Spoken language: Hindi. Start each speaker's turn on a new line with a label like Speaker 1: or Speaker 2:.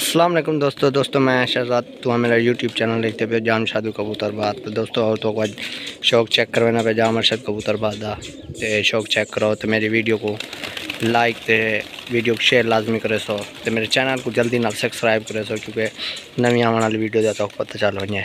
Speaker 1: असलम दोस्तों दोस्तों मैं शहजाद तो मेरा यूट्यूब चैनल देखते पे जाम शादू कबूतर बात तो दोस्तों और तो आज शौक चेक करवाना पे जाम अरशद कबूतर बात तो शौक चेक करो तो मेरी वीडियो को लाइक तो वीडियो को शेयर लाजमी करे सो तो मेरे चैनल को जल्दी ना सब्सक्राइब करे सो क्योंकि नवी आने वाली वीडियो का तो पता चल जाए